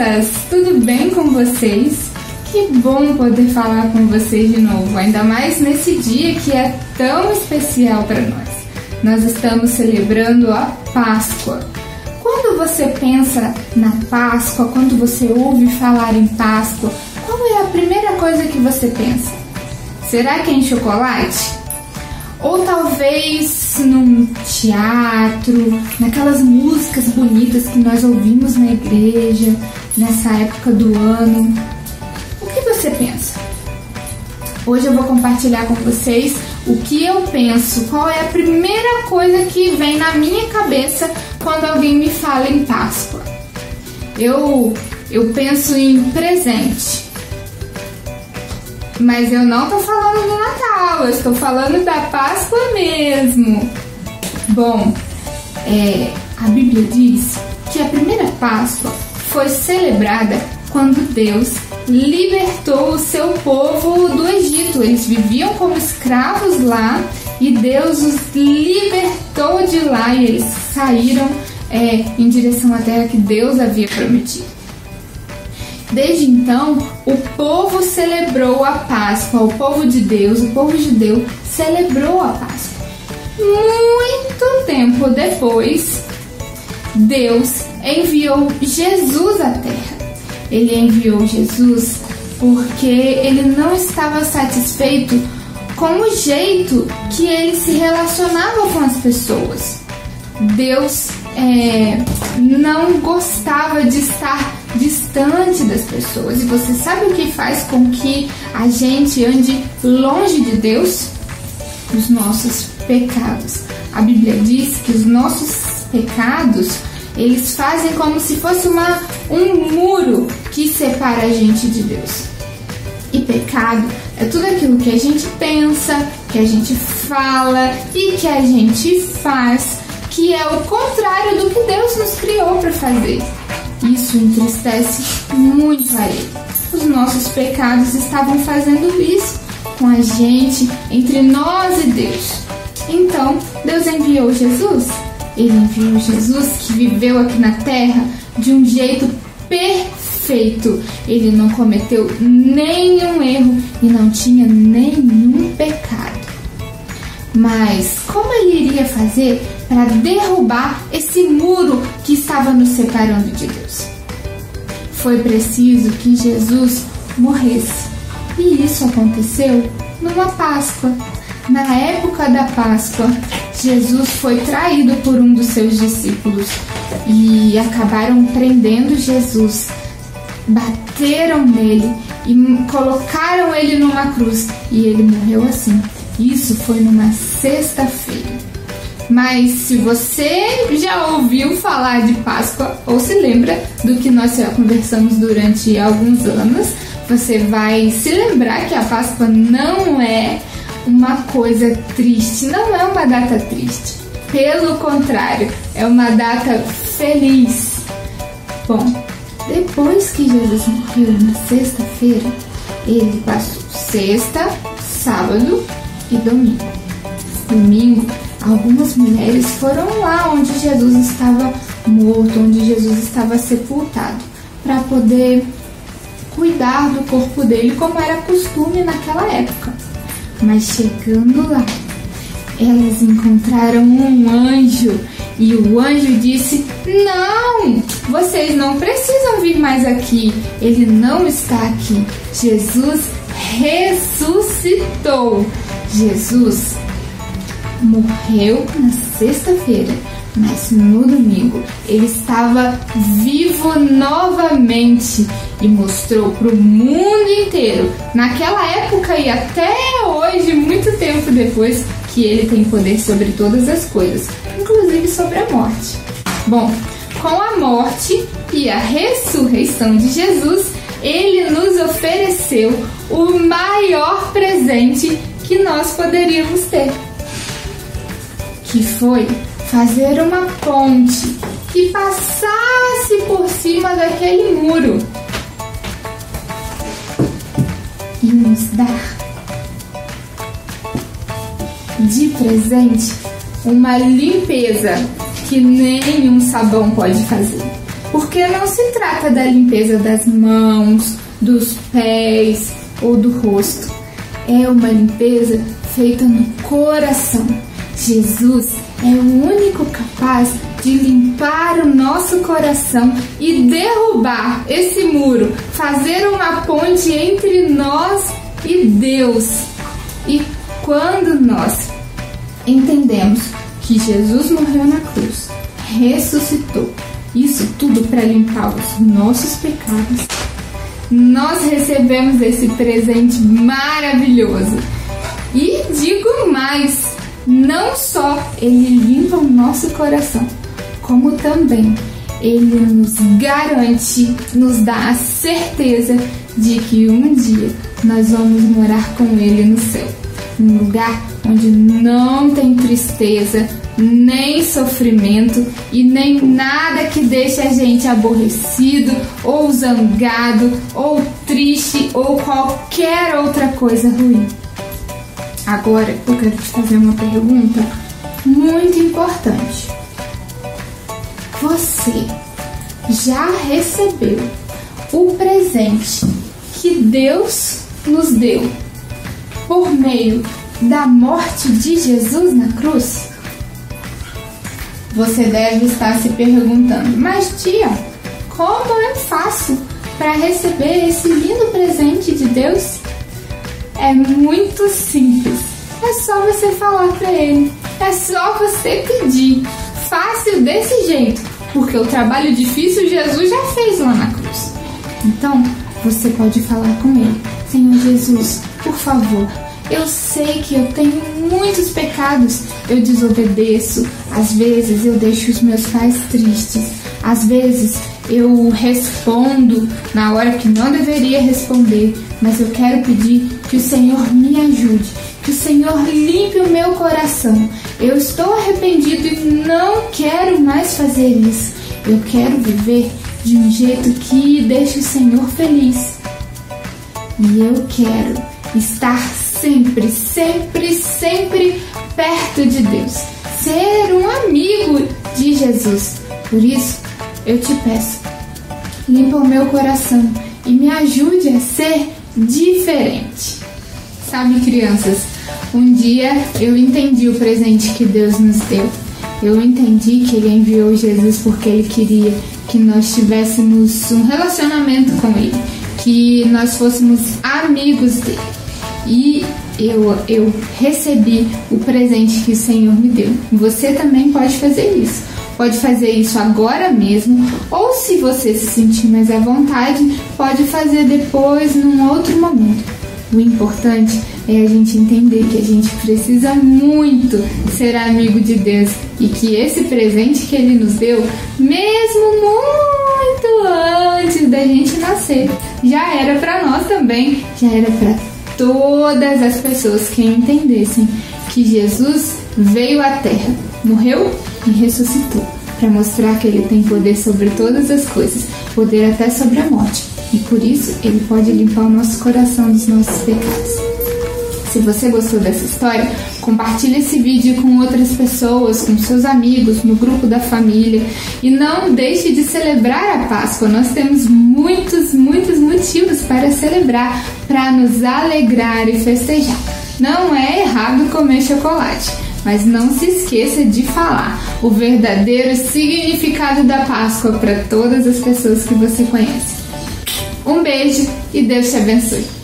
crianças! Tudo bem com vocês? Que bom poder falar com vocês de novo, ainda mais nesse dia que é tão especial para nós. Nós estamos celebrando a Páscoa. Quando você pensa na Páscoa, quando você ouve falar em Páscoa, qual é a primeira coisa que você pensa? Será que é em chocolate? Ou talvez num teatro, naquelas músicas bonitas que nós ouvimos na igreja, nessa época do ano. O que você pensa? Hoje eu vou compartilhar com vocês o que eu penso, qual é a primeira coisa que vem na minha cabeça quando alguém me fala em Páscoa. Eu, eu penso em presente. Mas eu não tô falando do Natal, eu estou falando da Páscoa mesmo. Bom, é, a Bíblia diz que a primeira Páscoa foi celebrada quando Deus libertou o seu povo do Egito. Eles viviam como escravos lá e Deus os libertou de lá e eles saíram é, em direção à terra que Deus havia prometido. Desde então, o povo celebrou a Páscoa, o povo de Deus, o povo judeu celebrou a Páscoa. Muito tempo depois, Deus enviou Jesus à terra. Ele enviou Jesus porque ele não estava satisfeito com o jeito que ele se relacionava com as pessoas. Deus é, não gostava de estar distante das pessoas. E você sabe o que faz com que a gente ande longe de Deus? Os nossos pecados. A Bíblia diz que os nossos pecados eles fazem como se fosse uma, um muro que separa a gente de Deus. E pecado é tudo aquilo que a gente pensa, que a gente fala e que a gente faz, que é o contrário do que Deus nos criou para fazer. Isso entristece muito a Ele. Os nossos pecados estavam fazendo isso com a gente, entre nós e Deus. Então, Deus enviou Jesus. Ele enviou Jesus que viveu aqui na terra de um jeito perfeito. Ele não cometeu nenhum erro e não tinha nenhum pecado. Mas como ele iria fazer para derrubar esse muro que estava nos separando de Deus? Foi preciso que Jesus morresse. E isso aconteceu numa Páscoa. Na época da Páscoa, Jesus foi traído por um dos seus discípulos e acabaram prendendo Jesus. Bateram nele e colocaram ele numa cruz e ele morreu assim. Isso foi numa sexta-feira. Mas se você já ouviu falar de Páscoa ou se lembra do que nós já conversamos durante alguns anos, você vai se lembrar que a Páscoa não é uma coisa triste, não é uma data triste. Pelo contrário, é uma data feliz. Bom, depois que Jesus morreu na sexta-feira, ele passou sexta, sábado e domingo. Domingo, algumas mulheres foram lá onde Jesus estava morto, onde Jesus estava sepultado, para poder cuidar do corpo dele como era costume naquela época. Mas chegando lá, elas encontraram um anjo e o anjo disse: Não, vocês não precisam vir mais aqui. Ele não está aqui. Jesus ressuscitou. Jesus morreu na sexta-feira, mas no domingo ele estava vivo novamente e mostrou para o mundo inteiro, naquela época e até hoje, muito tempo depois, que ele tem poder sobre todas as coisas, inclusive sobre a morte. Bom, com a morte e a ressurreição de Jesus, ele nos ofereceu o maior presente que nós poderíamos ter, que foi fazer uma ponte que passasse por cima daquele muro e nos dar de presente uma limpeza que nenhum sabão pode fazer. porque não se trata da limpeza das mãos, dos pés ou do rosto. É uma limpeza feita no coração. Jesus é o único capaz de limpar o nosso coração e derrubar esse muro, fazer uma ponte entre nós e Deus. E quando nós entendemos que Jesus morreu na cruz, ressuscitou, isso tudo para limpar os nossos pecados, nós recebemos esse presente maravilhoso. E digo mais, não só ele limpa o nosso coração, como também ele nos garante, nos dá a certeza de que um dia nós vamos morar com ele no céu. Um lugar onde não tem tristeza, nem sofrimento e nem nada que deixe a gente aborrecido ou zangado ou triste ou qualquer outra coisa ruim. Agora eu quero te fazer uma pergunta muito importante. Você já recebeu o presente que Deus nos deu por meio da morte de Jesus na cruz? Você deve estar se perguntando, mas tia, como é fácil para receber esse lindo presente de Deus? É muito simples. É só você falar para ele. É só você pedir. Fácil desse jeito, porque o trabalho difícil Jesus já fez lá na cruz. Então, você pode falar com ele. Senhor Jesus, por favor, eu sei que eu tenho muitos pecados. Eu desobedeço. Às vezes eu deixo os meus pais tristes. Às vezes eu respondo na hora que não deveria responder. Mas eu quero pedir que o Senhor me ajude. Que o Senhor limpe o meu coração. Eu estou arrependido e não quero mais fazer isso. Eu quero viver de um jeito que deixe o Senhor feliz. E eu quero estar sempre, sempre, sempre perto de Deus. Ser um amigo de Jesus. Por isso, eu te peço, limpa o meu coração e me ajude a ser diferente. Sabe, crianças, um dia eu entendi o presente que Deus nos deu. Eu entendi que Ele enviou Jesus porque Ele queria que nós tivéssemos um relacionamento com Ele, que nós fôssemos amigos dele e eu, eu recebi o presente que o Senhor me deu. Você também pode fazer isso. Pode fazer isso agora mesmo, ou se você se sentir mais à vontade, pode fazer depois, num outro momento. O importante é a gente entender que a gente precisa muito ser amigo de Deus e que esse presente que Ele nos deu, mesmo muito antes da gente nascer, já era para nós também, já era para todas as pessoas que entendessem que Jesus veio à Terra, morreu e ressuscitou para mostrar que ele tem poder sobre todas as coisas, poder até sobre a morte. E por isso ele pode limpar o nosso coração dos nossos pecados. Se você gostou dessa história, compartilhe esse vídeo com outras pessoas, com seus amigos, no grupo da família. E não deixe de celebrar a Páscoa. Nós temos muitos, muitos motivos para celebrar, para nos alegrar e festejar. Não é errado comer chocolate, mas não se esqueça de falar o verdadeiro significado da Páscoa para todas as pessoas que você conhece. Um beijo e Deus te abençoe.